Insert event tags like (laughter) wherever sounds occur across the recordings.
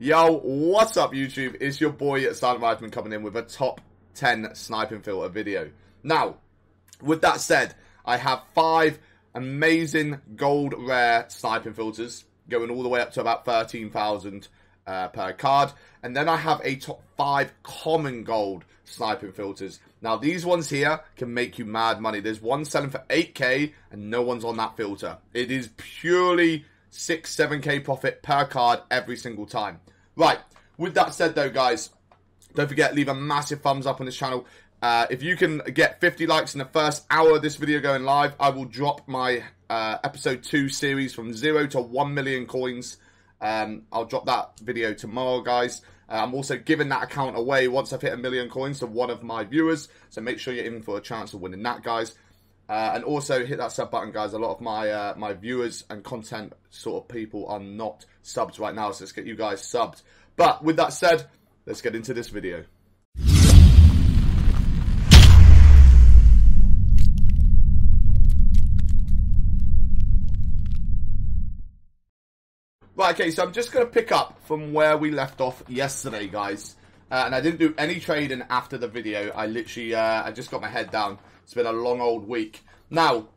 Yo, what's up YouTube? It's your boy Silent Rifleman coming in with a top 10 sniping filter video. Now, with that said, I have five amazing gold rare sniping filters going all the way up to about 13,000 uh, per card. And then I have a top five common gold sniping filters. Now, these ones here can make you mad money. There's one selling for 8k and no one's on that filter. It is purely 6, 7k profit per card every single time. Right, with that said though, guys, don't forget, leave a massive thumbs up on this channel. Uh, if you can get 50 likes in the first hour of this video going live, I will drop my uh, episode 2 series from 0 to 1 million coins. Um, I'll drop that video tomorrow, guys. Uh, I'm also giving that account away once I've hit a million coins to one of my viewers. So make sure you're in for a chance of winning that, guys. Uh, and also hit that sub button, guys. A lot of my uh, my viewers and content sort of people are not subbed right now, so let's get you guys subbed. But with that said, let's get into this video. Right, okay, so I'm just going to pick up from where we left off yesterday, guys. Uh, and I didn't do any trading after the video. I literally, uh, I just got my head down. It's been a long old week. Now,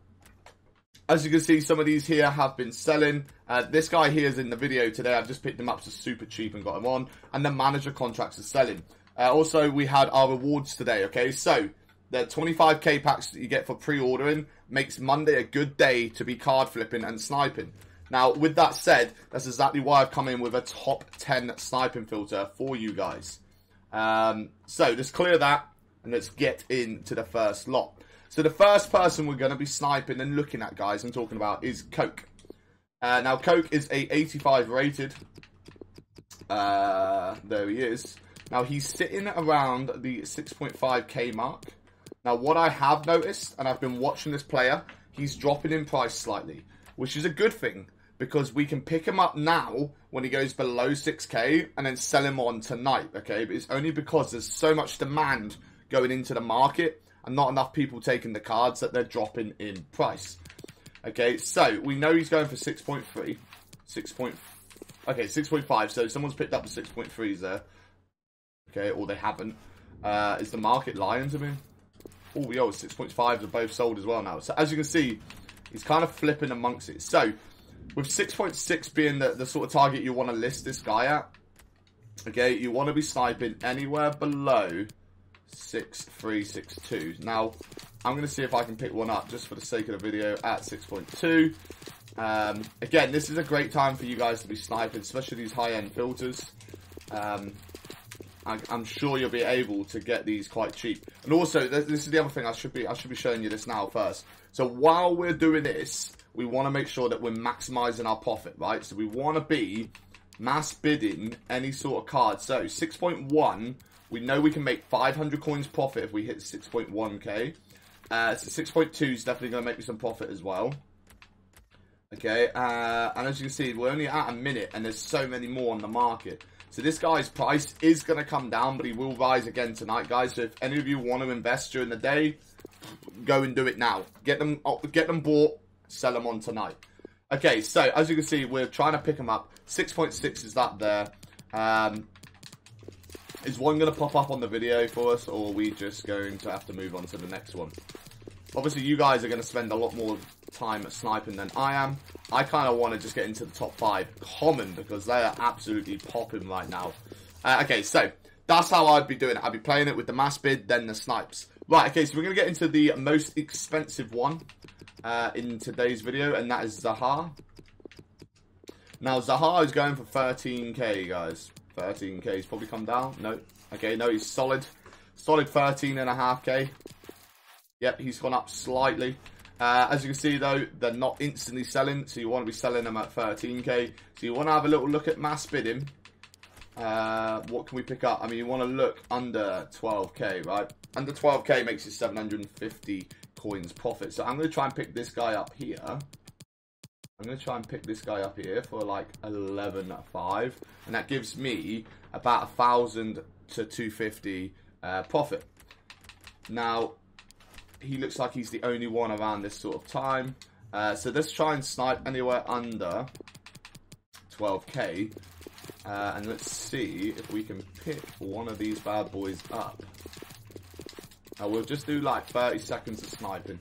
as you can see, some of these here have been selling. Uh, this guy here is in the video today. I've just picked him up for super cheap and got him on. And the manager contracts are selling. Uh, also, we had our rewards today, okay? So, the 25k packs that you get for pre-ordering makes Monday a good day to be card flipping and sniping. Now, with that said, that's exactly why I've come in with a top 10 sniping filter for you guys. Um, so, let's clear that and let's get into the first lot. So, the first person we're going to be sniping and looking at, guys, I'm talking about is Koke. Uh, now, Koke is a 85 rated. Uh, there he is. Now, he's sitting around the 6.5k mark. Now, what I have noticed, and I've been watching this player, he's dropping in price slightly, which is a good thing because we can pick him up now when he goes below 6k and then sell him on tonight, okay? But it's only because there's so much demand going into the market and not enough people taking the cards that they're dropping in price. Okay, so we know he's going for 6.3. 6. Point, okay, 6.5. So someone's picked up the 6.3s there. Okay, or they haven't. Uh, is the market lying to me? Oh, yo, 6.5s are both sold as well now. So as you can see, he's kind of flipping amongst it. So with 6.6 being the, the sort of target you want to list this guy at, okay, you want to be sniping anywhere below 6362. Now, I'm going to see if I can pick one up just for the sake of the video at 6.2. Um, again, this is a great time for you guys to be sniping, especially these high-end filters. Um, I, am sure you'll be able to get these quite cheap. And also, this is the other thing I should be I should be showing you this now first. So while we're doing this, we want to make sure that we're maximizing our profit, right? So we want to be mass bidding any sort of card. So 6.1, we know we can make 500 coins profit if we hit 6.1k. Uh, so 6.2 is definitely going to make me some profit as well. Okay, uh, and as you can see, we're only at a minute and there's so many more on the market. So this guy's price is going to come down, but he will rise again tonight, guys. So if any of you want to invest during the day, go and do it now. Get them, oh, get them bought, sell them on tonight. Okay, so as you can see, we're trying to pick them up. 6.6 is that there. Um, is one going to pop up on the video for us, or are we just going to have to move on to the next one? Obviously, you guys are going to spend a lot more time at sniping than I am. I kind of want to just get into the top five common because they are absolutely popping right now. Uh, okay, so that's how I'd be doing it. I'd be playing it with the mass bid, then the snipes. Right, okay, so we're going to get into the most expensive one uh, in today's video, and that is Zaha. Now, Zaha is going for 13k, guys. 13k. He's probably come down. No. Okay, no, he's solid. Solid 13 and a half k. Yep, he's gone up slightly. Uh, as you can see, though, they're not instantly selling, so you want to be selling them at 13k. So you want to have a little look at mass bidding. Uh, what can we pick up? I mean, you want to look under 12k, right? Under 12k makes you 750 coins profit. So I'm going to try and pick this guy up here. I'm going to try and pick this guy up here for like 11.5. And that gives me about a 1,000 to 250 uh, profit. Now, he looks like he's the only one around this sort of time. Uh, so let's try and snipe anywhere under 12k. Uh, and let's see if we can pick one of these bad boys up. We'll just do like 30 seconds of sniping.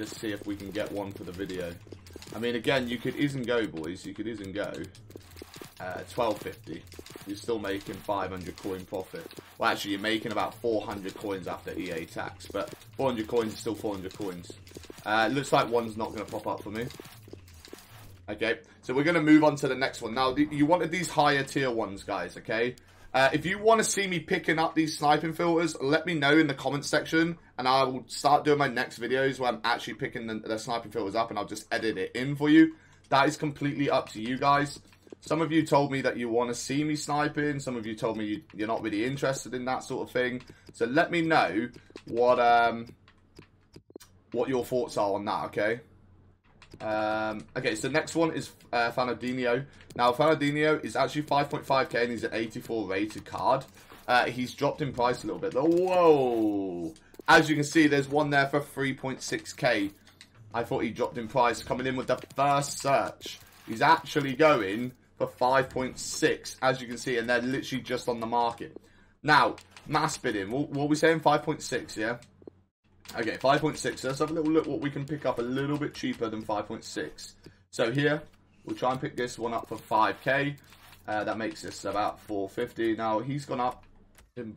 Just see if we can get one for the video. I mean, again, you could isn't go, boys. You could isn't go. Uh, 1250. You're still making 500 coin profit. Well, actually, you're making about 400 coins after EA tax, but 400 coins is still 400 coins. Uh, looks like one's not going to pop up for me. Okay, so we're going to move on to the next one. Now, you wanted these higher tier ones, guys, okay? Uh, if you want to see me picking up these sniping filters, let me know in the comment section, and I will start doing my next videos where I'm actually picking the, the sniping filters up, and I'll just edit it in for you. That is completely up to you guys. Some of you told me that you want to see me sniping. Some of you told me you, are not really interested in that sort of thing. So let me know what um what your thoughts are on that. Okay. Um, okay, so next one is uh, Fernandinho. Now, Fernandinho is actually 5.5k and he's an 84 rated card. Uh, he's dropped in price a little bit. Though. Whoa! As you can see, there's one there for 3.6k. I thought he dropped in price coming in with the first search. He's actually going for 5.6, as you can see, and they're literally just on the market. Now, mass bidding. What, what are we saying? 5.6, yeah? Okay, 5.6. Let's have a little look what we can pick up a little bit cheaper than 5.6. So here, we'll try and pick this one up for 5k. Uh, that makes this about 450. Now, he's gone up.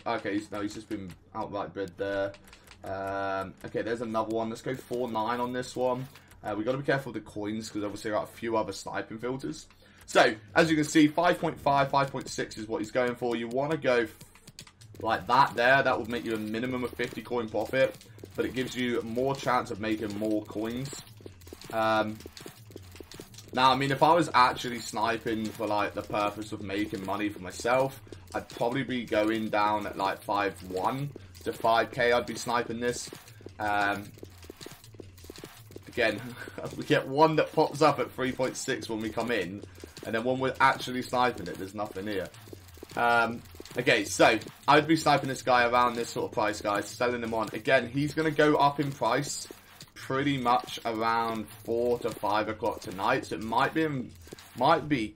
Okay, he's, no, he's just been outright bid there. Um, okay, there's another one. Let's go 4.9 on this one. Uh, we've got to be careful with the coins because obviously there are a few other sniping filters. So, as you can see, 5.5, 5.6 is what he's going for. You want to go like that there. That would make you a minimum of 50 coin profit but it gives you more chance of making more coins. Um, now, I mean, if I was actually sniping for like the purpose of making money for myself, I'd probably be going down at like 5-1 to 5k. I'd be sniping this. Um, again, (laughs) we get one that pops up at 3.6 when we come in, and then when we're actually sniping it, there's nothing here. Um, Okay, so I'd be sniping this guy around this sort of price, guys, selling him on. Again, he's going to go up in price pretty much around 4 to 5 o'clock tonight. So it might be, might be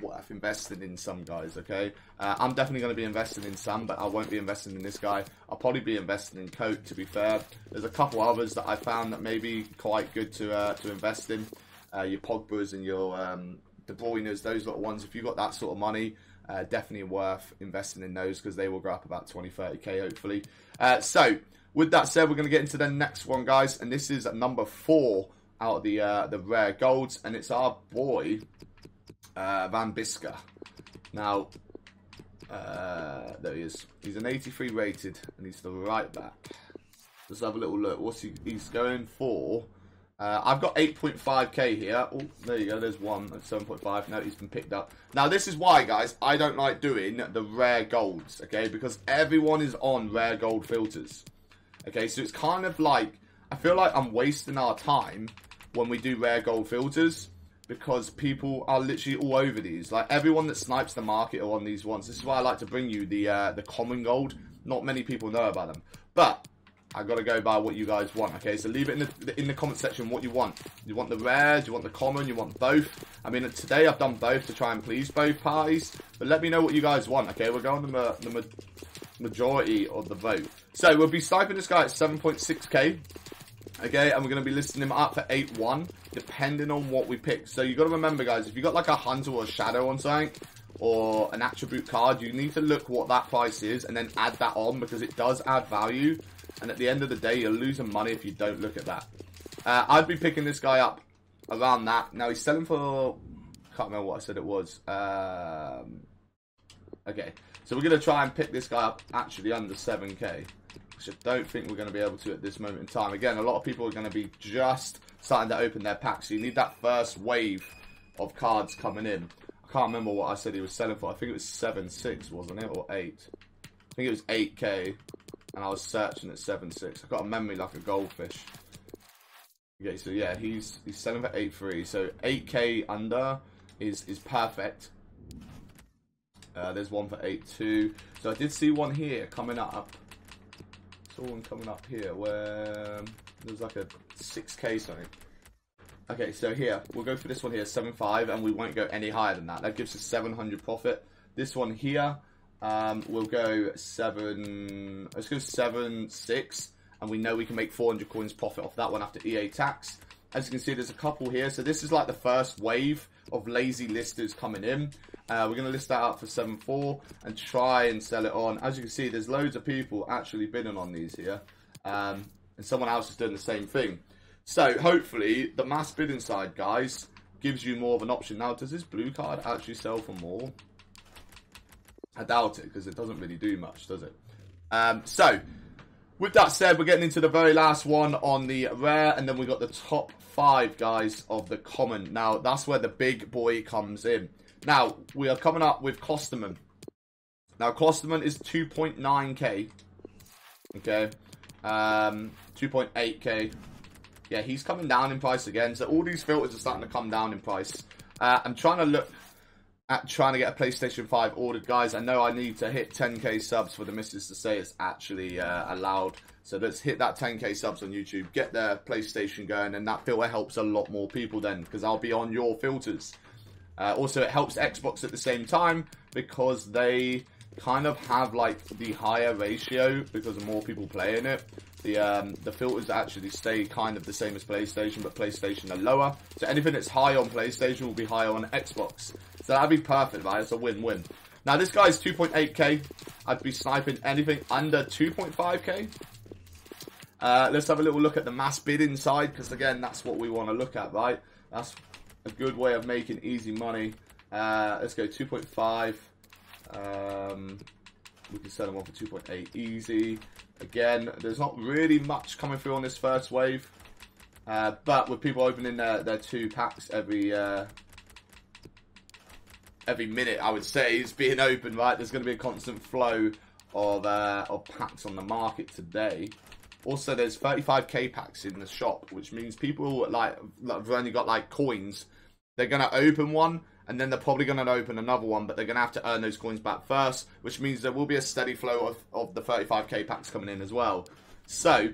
worth investing in some guys, okay? Uh, I'm definitely going to be investing in some, but I won't be investing in this guy. I'll probably be investing in Coat, to be fair. There's a couple others that I found that may be quite good to uh, to invest in. Uh, your Pogba's and your um, De Bruyne's, those little ones. If you've got that sort of money, uh, definitely worth investing in those because they will go up about 20, 30k hopefully. Uh, so, with that said, we're going to get into the next one, guys, and this is number four out of the uh, the rare golds, and it's our boy uh, Wan-Bissaka. Now, uh, there he is. He's an 83 rated, and he's the right back. Let's have a little look. What's he? He's going for uh, I've got 8.5k here. Oh, there you go. There's one at 7.5. No, he's been picked up. Now, this is why, guys, I don't like doing the rare golds, okay? Because everyone is on rare gold filters. Okay, so it's kind of like, I feel like I'm wasting our time when we do rare gold filters because people are literally all over these. Like, everyone that snipes the market are on these ones. This is why I like to bring you the, uh, the common gold. Not many people know about them. But I gotta go by what you guys want. Okay, so leave it in the in the comment section what you want. You want the rare? Do you want the common? You want both? I mean, today I've done both to try and please both parties. But let me know what you guys want. Okay, we're going the the majority of the vote. So we'll be sniping this guy at 7.6k. Okay, and we're going to be listing him up for 8-1, depending on what we pick. So you got to remember, guys, if you got like a hunter or a shadow on something, or an attribute card, you need to look what that price is and then add that on because it does add value and at the end of the day, you're losing money if you don't look at that. Uh, I'd be picking this guy up around that. Now, he's selling for... I can't remember what I said it was. Um, okay. So we're going to try and pick this guy up actually under 7k. Which I don't think we're going to be able to at this moment in time. Again, a lot of people are going to be just starting to open their packs. So you need that first wave of cards coming in. I can't remember what I said he was selling for. I think it was 7.6, wasn't it? Or 8. I think it was 8k and I was searching at seven six. I've got a memory like a goldfish. Okay, so yeah, he's he's selling for eight three. So 8k under is is perfect. Uh, there's one for eight two. So I did see one here coming up. Saw one coming up here where there's like a 6k something. okay, so here, we'll go for this one here, 7.5, and we won't go any higher than that. That gives us 700 profit. This one here, um, we'll go 7, let's go 7, 6, and we know we can make 400 coins profit off that one after EA tax. As you can see, there's a couple here. So this is like the first wave of lazy listers coming in. Uh, we're going to list that up for 7.4 and try and sell it on. As you can see, there's loads of people actually bidding on these here. Um, and someone else is doing the same thing. So hopefully the mass bidding side, guys, gives you more of an option. Now, does this blue card actually sell for more? I doubt it because it doesn't really do much, does it? Um, so, with that said, we're getting into the very last one on the rare, and then we got the top five guys of the common. Now, that's where the big boy comes in. Now, we are coming up with Klostermann. Now, Klostermann is 2.9k. Okay. Um, 2.8k. Yeah, he's coming down in price again. So all these filters are starting to come down in price. Uh, I'm trying to look at trying to get a PlayStation 5 ordered. Guys, I know I need to hit 10k subs for the missus to say it's actually uh, allowed. So let's hit that 10k subs on YouTube. Get their PlayStation going. And that filter helps a lot more people then. Because I'll be on your filters. Uh, also, it helps Xbox at the same time. Because they kind of have like the higher ratio. Because more people playing it the um, the filters actually stay kind of the same as PlayStation, but PlayStation are lower. So anything that's high on PlayStation will be higher on Xbox. So that'd be perfect, right? It's a win-win. Now this guy's 2.8k. I'd be sniping anything under 2.5k. Uh, let's have a little look at the mass bid inside, because again, that's what we want to look at, right? That's a good way of making easy money. Uh, let's go 2.5. Um, we can sell them on for 2.8 easy. Again, there's not really much coming through on this first wave. Uh, but with people opening their, their two packs every uh, every minute, I would say, is being open, right? There's going to be a constant flow of, uh, of packs on the market today. Also, there's 35k packs in the shop, which means people like have only got like coins. They're going to open one and then they're probably going to open another one, but they're going to have to earn those coins back first, which means there will be a steady flow of, of the 35k packs coming in as well. So,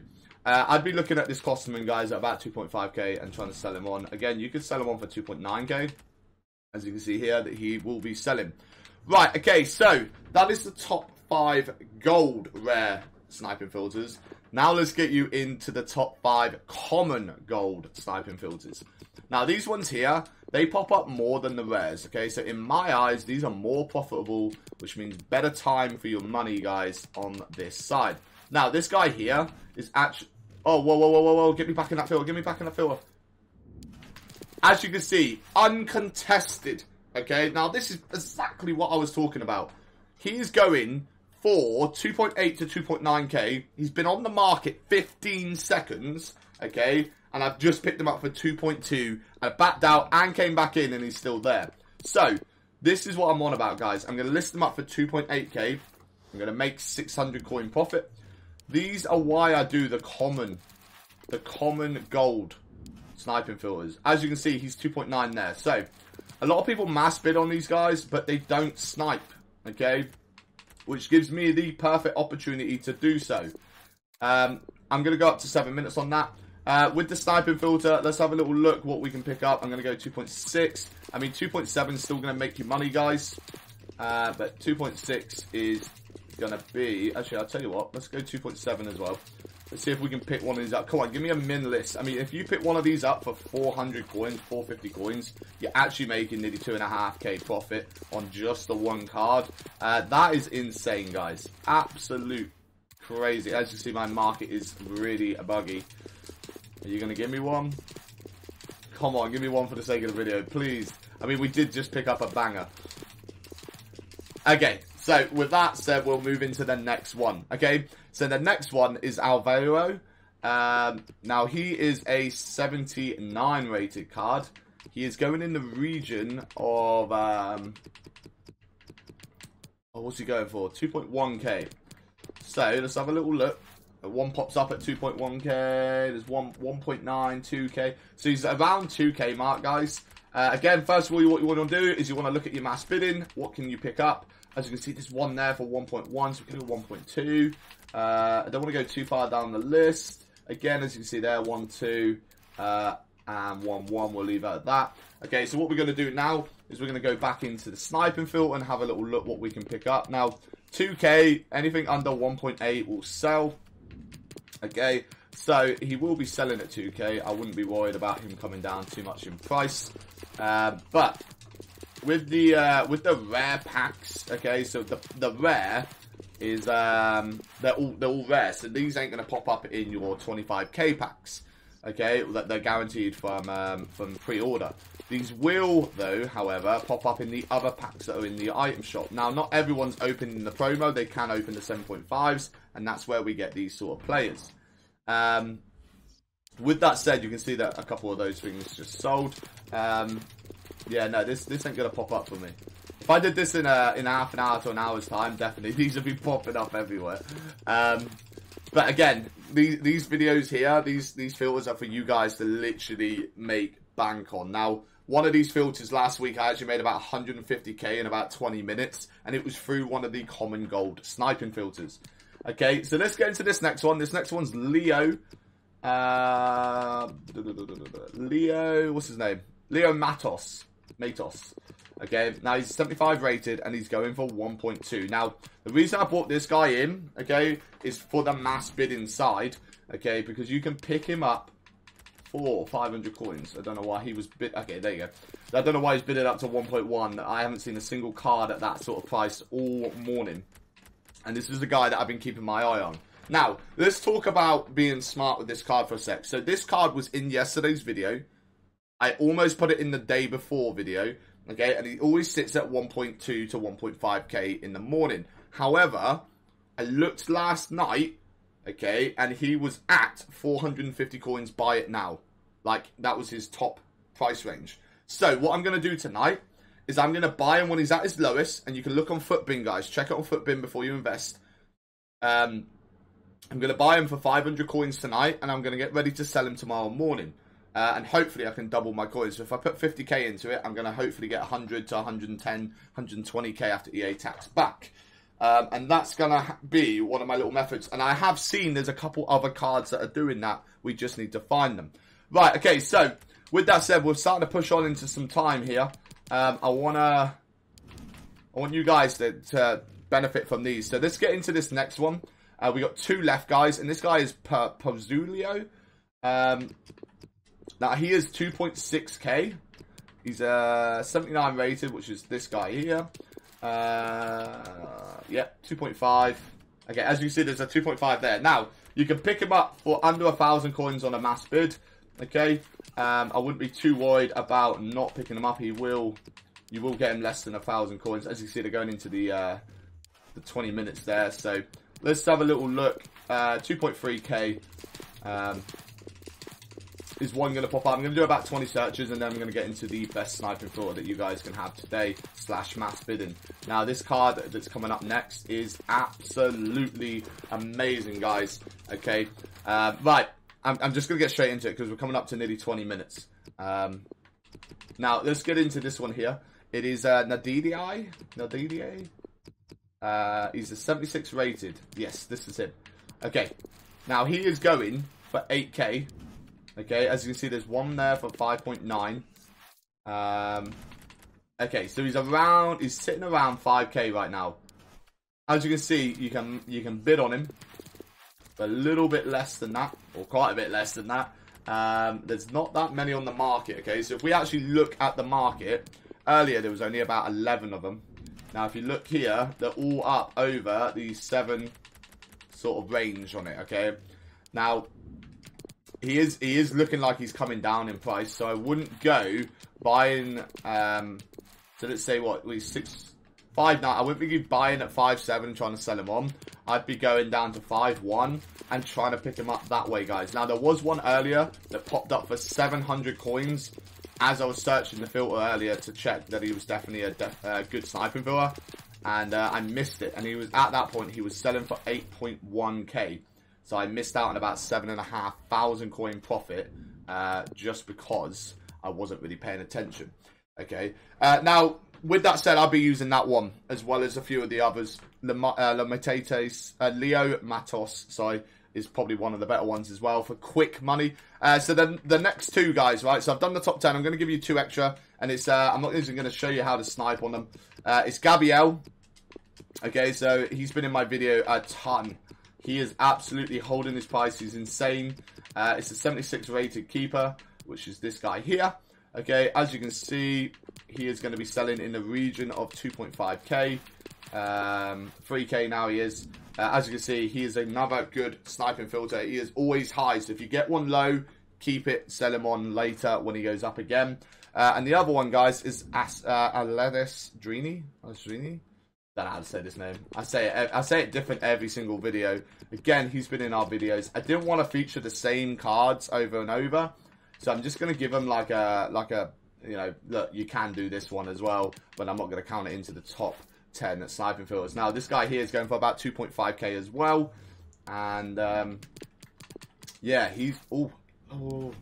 uh, I'd be looking at this Klostermann, guys, at about 2.5k and trying to sell him on. Again, you could sell him on for 2.9k, as you can see here, that he will be selling. Right, okay, so that is the top five gold rare sniping filters. Now let's get you into the top five common gold sniping filters. Now these ones here, they pop up more than the rares, okay? So in my eyes, these are more profitable, which means better time for your money, guys, on this side. Now, this guy here is actually... Oh, whoa, whoa, whoa, whoa, whoa, get me back in that filter, get me back in that filter. As you can see, uncontested, okay? Now, this is exactly what I was talking about. He's going for 2.8 to 2.9k. He's been on the market 15 seconds, okay? and I've just picked him up for 2.2. I backed out and came back in, and he's still there. So, this is what I'm on about, guys. I'm going to list them up for 2.8k. I'm going to make 600 coin profit. These are why I do the common, the common gold sniping filters. As you can see, he's 2.9 there. So, a lot of people mass bid on these guys, but they don't snipe, okay? Which gives me the perfect opportunity to do so. Um, I'm going to go up to 7 minutes on that. Uh, with the sniping filter, let's have a little look what we can pick up. I'm going to go 2.6. I mean, 2.7 is still going to make you money, guys. Uh, but 2.6 is going to be... Actually, I'll tell you what. Let's go 2.7 as well. Let's see if we can pick one of these up. Come on, give me a min list. I mean, if you pick one of these up for 400 coins, 450 coins, you're actually making nearly 2.5k profit on just the one card. Uh, that is insane, guys. Absolute crazy. As you see, my market is really buggy. Are you going to give me one? Come on, give me one for the sake of the video, please. I mean, we did just pick up a banger. Okay, so with that said, we'll move into the next one. Okay, so the next one is Alvaro. Um, now, he is a 79 rated card. He is going in the region of... Um, oh, what's he going for? 2.1k. So, let's have a little look. One pops up at 2.1k. There's one 1.9, 2k. So he's around 2k mark, guys. Uh, again, first of all, what you want to do is you want to look at your mass bidding. What can you pick up? As you can see, there's one there for 1.1, so we can do 1.2. Uh, I don't want to go too far down the list. Again, as you can see there, 1, 2. Uh, and 1 1. We'll leave at that. Okay, so what we're going to do now is we're going to go back into the sniping filter and have a little look what we can pick up. Now, 2k, anything under 1.8 will sell. Okay, so he will be selling at 2k. I wouldn't be worried about him coming down too much in price. Uh, but with the uh, with the rare packs, okay, so the the rare is um they're all they're all rare, so these ain't gonna pop up in your 25k packs, okay, that they're guaranteed from um, from pre-order. These will, though, however, pop up in the other packs that are in the item shop. Now, not everyone's opening the promo; they can open the 7.5s, and that's where we get these sort of players. Um, with that said, you can see that a couple of those things just sold. Um, yeah, no, this this ain't gonna pop up for me. If I did this in a in half an hour to an hour's time, definitely (laughs) these would be popping up everywhere. Um, but again, these these videos here, these these filters are for you guys to literally make bank on. Now, one of these filters last week, I actually made about 150k in about 20 minutes, and it was through one of the common gold sniping filters. Okay, so let's get into this next one. This next one's Leo. Uh, Leo, what's his name? Leo Matos. Matos. Okay, now he's 75 rated and he's going for 1.2. Now, the reason I brought this guy in, okay, is for the mass bid inside, okay, because you can pick him up for 500 coins. I don't know why he was bid. Okay, there you go. I don't know why he's bidded up to 1.1. I haven't seen a single card at that sort of price all morning. And this is the guy that I've been keeping my eye on. Now, let's talk about being smart with this card for a sec. So this card was in yesterday's video. I almost put it in the day before video. Okay, and he always sits at 1.2 to 1.5k in the morning. However, I looked last night, okay, and he was at 450 coins buy it now. Like, that was his top price range. So, what I'm going to do tonight is I'm going to buy him when he's at his lowest, and you can look on Futbin, guys. Check it on Futbin before you invest. Um, I'm going to buy him for 500 coins tonight, and I'm going to get ready to sell him tomorrow morning. Uh, and hopefully I can double my coins. So if I put 50k into it, I'm going to hopefully get 100 to 110, 120k after EA tax back. Um, and that's going to be one of my little methods. And I have seen there's a couple other cards that are doing that. We just need to find them. Right, okay, so with that said, we're starting to push on into some time here. Um, I want to... I want you guys to, to, benefit from these. So let's get into this next one. Uh, we got two left guys, and this guy is Pozulio. Um, now he is 2.6k. He's uh 79 rated, which is this guy here. Uh, yeah, 2.5. Okay, as you see, there's a 2.5 there. Now you can pick him up for under a thousand coins on a mass bid. Okay, um, I wouldn't be too worried about not picking him up. He will, you will get him less than a thousand coins. As you see, they're going into the uh, the 20 minutes there. So let's have a little look. Uh, 2.3k. Um, is one going to pop up. I'm going to do about 20 searches and then I'm going to get into the best sniping filter that you guys can have today slash mass bidding. Now this card that's coming up next is absolutely amazing guys. Okay, uh, right. I'm, I'm just going to get straight into it because we're coming up to nearly 20 minutes. Um, now let's get into this one here. It is uh, Nadidi. Nadidi. Uh, he's a 76 rated. Yes, this is him. Okay. Now he is going for 8k Okay, as you can see, there's one there for 5.9. Um, okay, so he's around, he's sitting around 5k right now. As you can see, you can you can bid on him a little bit less than that, or quite a bit less than that. Um, there's not that many on the market, okay? So if we actually look at the market, earlier there was only about 11 of them. Now if you look here, they're all up over the 7 sort of range on it, okay? Now, he is he is looking like he's coming down in price, so I wouldn't go buying. Um, so let's say what we six five nine. I wouldn't be buying at five seven trying to sell him on. I'd be going down to five one and trying to pick him up that way, guys. Now there was one earlier that popped up for seven hundred coins. As I was searching the filter earlier to check that he was definitely a good sniping filter, and uh, I missed it. And he was at that point he was selling for 8.1k. So I missed out on about seven and a half thousand coin profit uh, just because I wasn't really paying attention. Okay. Uh, now, with that said, I'll be using that one as well as a few of the others. Le, uh, Le uh, Leo Matos, sorry, is probably one of the better ones as well for quick money. Uh, so then the next two guys, right? So I've done the top 10. I'm going to give you two extra. And it's uh, I'm not even going to show you how to snipe on them. Uh, it's Gabriel. Okay, so he's been in my video a ton. He is absolutely holding his price. He's insane. Uh, it's a 76 rated keeper, which is this guy here. Okay, as you can see, he is going to be selling in the region of 2.5k. Um, 3k now he is. Uh, as you can see, he is another good sniping filter. He is always high, so if you get one low, keep it, sell him on later when he goes up again. Uh, and the other one, guys, is As uh, Aledis Drini. Drini? How to say this name. I say it. I say it different every single video. Again, he's been in our videos. I didn't want to feature the same cards over and over, so I'm just gonna give him like a like a you know look. You can do this one as well, but I'm not gonna count it into the top 10 at sniping filters. Now, this guy here is going for about 2.5k as well. And, um, yeah, he's... Oh, oh.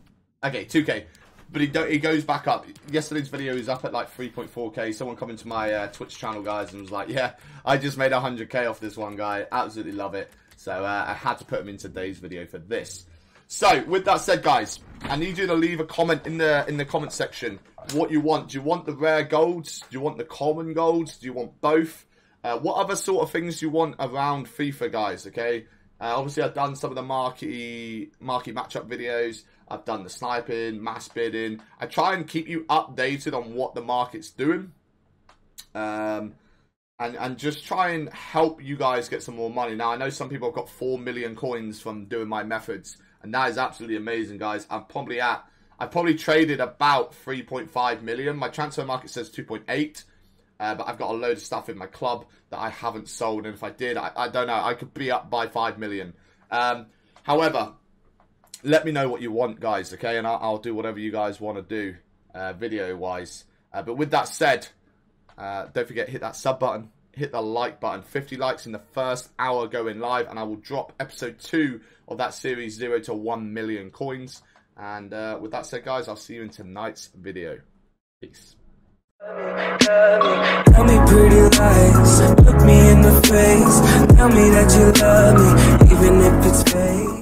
Okay, 2k. But he, he goes back up. Yesterday's video is up at like 3.4k. Someone come into my uh, Twitch channel, guys, and was like, yeah, I just made 100k off this one guy. Absolutely love it. So uh, I had to put him in today's video for this. So, with that said, guys, I need you to leave a comment in the in the comment section what you want. Do you want the rare golds? Do you want the common golds? Do you want both? Uh, what other sort of things you want around FIFA, guys? Okay. Uh, obviously, I've done some of the marquee marquee matchup videos. I've done the sniping, mass bidding. I try and keep you updated on what the market's doing. Um, and, and just try and help you guys get some more money. Now, I know some people have got 4 million coins from doing my methods. And that is absolutely amazing, guys. I'm probably at I probably traded about 3.5 million. My transfer market says 2.8. Uh, but I've got a load of stuff in my club that I haven't sold. And if I did, I, I don't know. I could be up by 5 million. Um, however, let me know what you want, guys, okay? And I'll, I'll do whatever you guys want to do uh, video-wise. Uh, but with that said, uh, don't forget, hit that sub button. Hit the like button. 50 likes in the first hour going live. And I will drop episode 2 of that series, 0 to 1 million coins. And uh, with that said, guys, I'll see you in tonight's video. Peace. Tell me pretty lies, look me in the face, tell me that you love me